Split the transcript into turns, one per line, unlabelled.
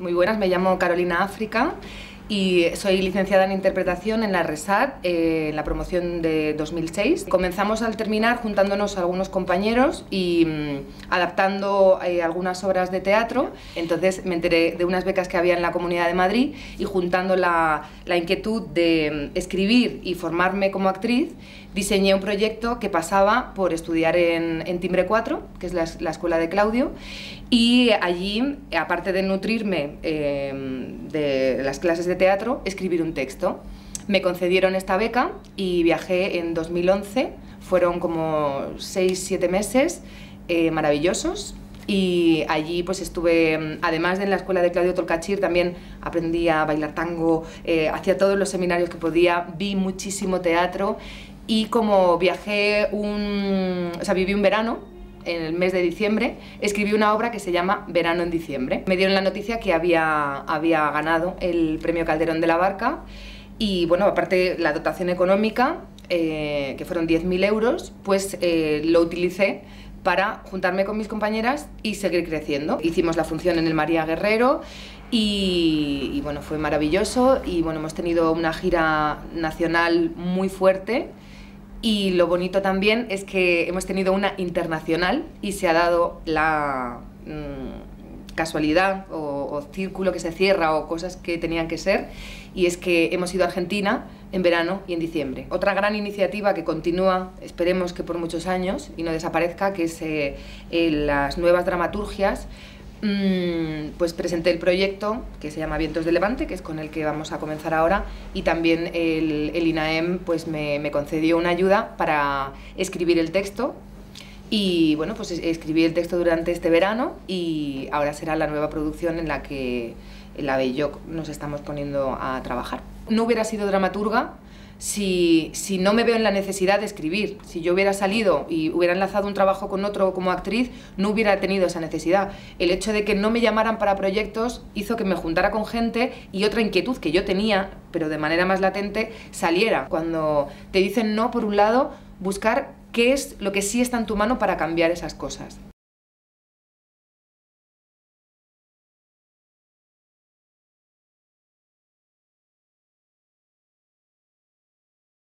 Muy buenas, me llamo Carolina África y soy licenciada en interpretación en la RESAT, eh, en la promoción de 2006. Comenzamos al terminar juntándonos algunos compañeros y mm, adaptando eh, algunas obras de teatro. Entonces me enteré de unas becas que había en la Comunidad de Madrid y juntando la, la inquietud de mm, escribir y formarme como actriz, diseñé un proyecto que pasaba por estudiar en, en Timbre 4, que es la, la, escuela de Claudio, y allí, aparte de nutrirme eh, de las clases de teatro, escribir un texto. Me concedieron esta beca y viajé en 2011, fueron como 6-7 meses eh, maravillosos. Y allí pues estuve, además de en la escuela de Claudio Tolcachir, también aprendí a bailar tango, eh, hacía todos los seminarios que podía, vi muchísimo teatro. Y como viajé un, o sea, viví un verano en el mes de diciembre, escribí una obra que se llama Verano en diciembre. Me dieron la noticia que había, había ganado el premio Calderón de la Barca y bueno, aparte la dotación económica, eh, que fueron 10.000 euros, pues eh, lo utilicé para juntarme con mis compañeras y seguir creciendo. Hicimos la función en el María Guerrero y, y bueno, fue maravilloso y bueno, hemos tenido una gira nacional muy fuerte y lo bonito también es que hemos tenido una internacional y se ha dado la mmm, casualidad o, círculo que se cierra o cosas que tenían que ser y es que hemos ido a Argentina en verano y en diciembre. Otra gran iniciativa que continúa, esperemos que por muchos años y no desaparezca, que es eh, eh, las nuevas dramaturgias Mm, pues presenté el proyecto que se llama Vientos de Levante, que es con el que vamos a comenzar ahora, y también el, el INAEM pues me, me, concedió una ayuda para escribir el texto. Y bueno, pues escribí el texto durante este verano y ahora será la nueva producción en la que la Belloc nos estamos poniendo a trabajar. No hubiera sido dramaturga si, si, no me veo en la necesidad de escribir. Si yo hubiera salido y hubiera enlazado un trabajo con otro como actriz, no hubiera tenido esa necesidad. El hecho de que no me llamaran para proyectos hizo que me juntara con gente y otra inquietud que yo tenía, pero de manera más latente, saliera. Cuando te dicen no, por un lado, buscar qué es lo que sí está en tu mano para cambiar esas cosas.